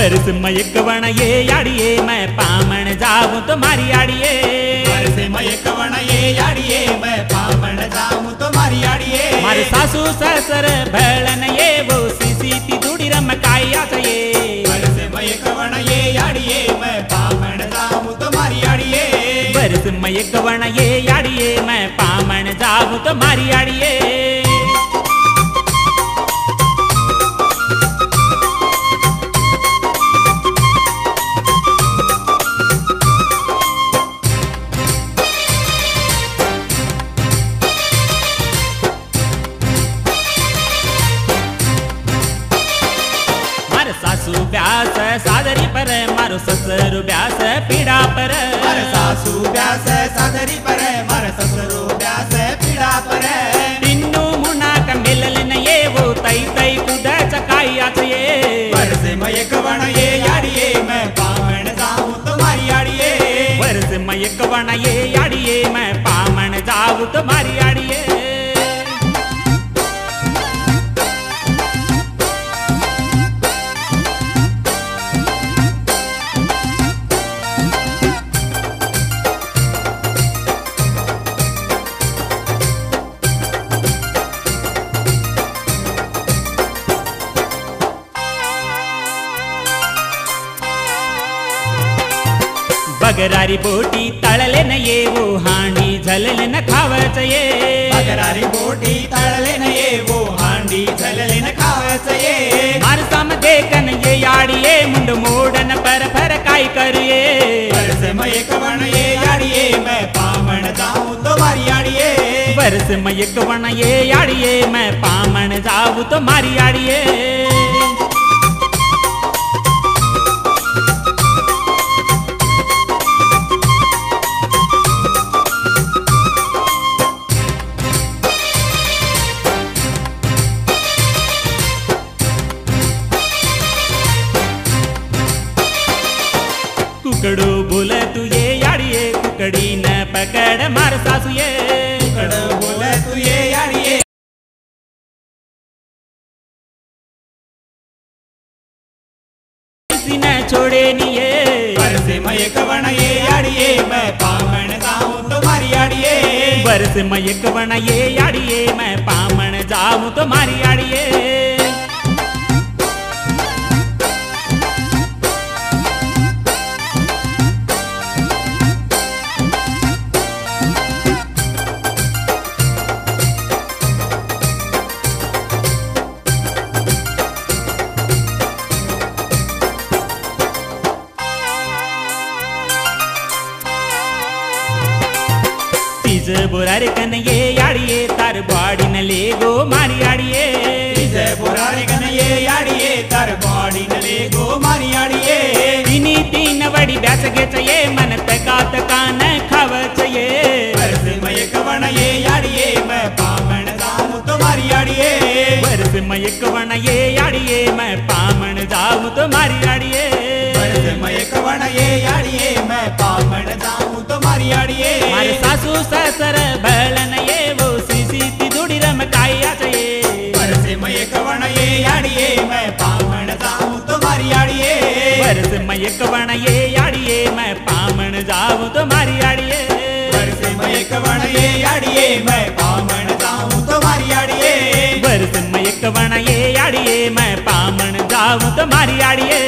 में एक वण ये आड़िए मैं पामण जाऊँ तुम्हारी आड़िए बरसे मैं कवण ये याड़िए मैं पामण जाऊँ तुम्हारी आड़िए मारे सासू ससर भैलन ये वो सीसी ती दूड़ी रमकाई आचये बरसे मैं कवण ये याड़िए मैं पामण जाऊँ तुम्हारी आड़िए बरस में एक ये आड़िए मैं पामण जाऊँ तुम्हारी आड़िए સાસુ વ્યાસ સાદરી પર મારો સસરો વ્યાસ પીડા પર મારા સાસુ વ્યાસ સાદરી પર મારા સસરો વ્યાસ પીડા પર તિન્નુ મુનાક મેલલ નયે વો તઈ તઈ કુદ ચકાયા છે વર્ષ મય કવણ એ યાડીએ મે પાવણ જાઉં તમારી યાડીએ વર્ષ મય કવણ એ યાડીએ મે પાવણ જાઉં તમારી યાડીએ पगरारी बोटी तळले न ये वो हांडी झलले न खावच ये पगरारी बोटी तळले न ये वो हांडी झलले न खावच ये मारसम देखन ये याडिये मुंड मोडन पर फर काय करिये वर्ष मय कवण ये याडिये मैं पामण जाऊँ तो मारी याडिये वर्ष मय कवण ये याडिये मैं पामण जाऊँ तो मारी याडिये कुकड़ू बोले तू ये याड़िए, कुकड़ी न पकड़ मार सासु ये कुकड़ू बोले तू ये याड़िए। किसी न छोड़े नहीं ये पर मैं कवन ये याड़िए, मैं पामन जाऊँ तो तुम्हारी याड़िए। पर से मैं कवन ये याड़िए, मैं पामन जाऊँ तो तुम्हारी याड़िए। तर बॉडी न ले गो मारी आड़िए तिनी तीन वड़ी ब्यास गे चये मन तका तका न खाव चये बरसे मैं ये याड़िए मैं पामण जाऊँ तुम्हारी आड़िए वर्ष में एक वण ये आड़िए मैं पामण जाऊँ मैं ये याड़िए मैं पामण जाऊँ तुम्हारी आड़िए मारे सासू ससर भलन ये वो सीसी ती दूड़ी रमकाई आचये। बरसे मैं कवण ये याड़िए मैं पामण जाऊँ तुम्हारी आड़िए वर्ष में एक वण ये आड़िए मैं पामण जाऊँ तुम्हारी आड़िए बरसे मैं कवण ये याड़िए मैं पामण जाऊँ तुम्हारी आड़िए वर्ष में एक वण ये आड़िए मैं पामण जाऊँ तुम्हारी आड़िए